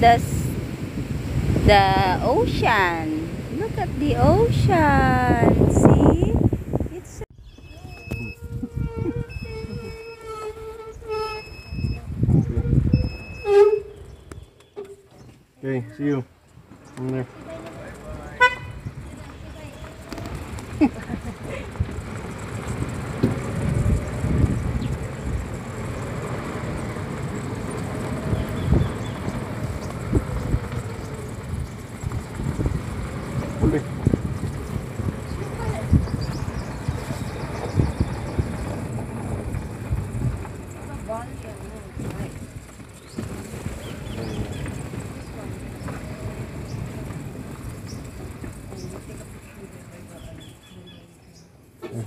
the the ocean. Look at the ocean. See? It's Okay, see you. In there.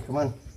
Come on.